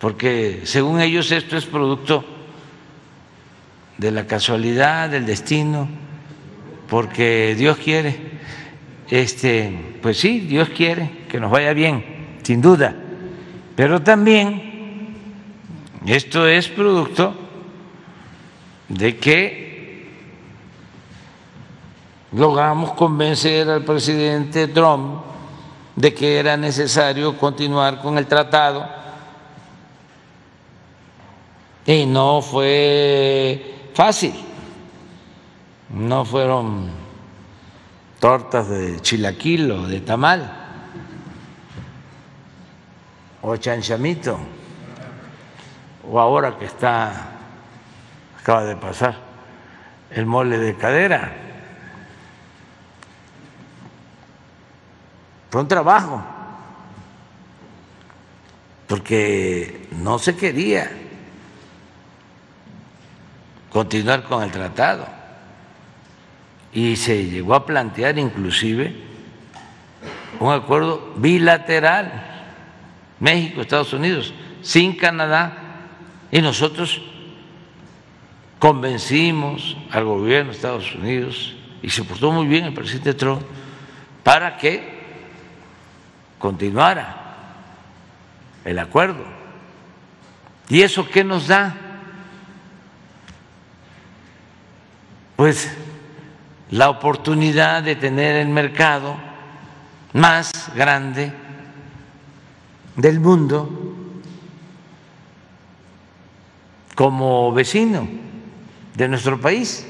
porque según ellos esto es producto de la casualidad, del destino, porque Dios quiere, este, pues sí, Dios quiere que nos vaya bien, sin duda, pero también esto es producto de que logramos convencer al presidente Trump de que era necesario continuar con el tratado y no fue fácil. No fueron tortas de chilaquil o de tamal o chanchamito o ahora que está acaba de pasar el mole de cadera. Fue un trabajo porque no se quería continuar con el tratado. Y se llegó a plantear inclusive un acuerdo bilateral, México, Estados Unidos, sin Canadá, y nosotros convencimos al gobierno de Estados Unidos, y se portó muy bien el presidente Trump, para que continuara el acuerdo. ¿Y eso qué nos da? Pues la oportunidad de tener el mercado más grande del mundo como vecino de nuestro país.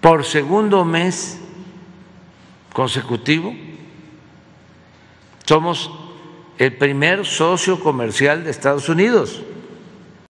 Por segundo mes consecutivo, somos el primer socio comercial de Estados Unidos.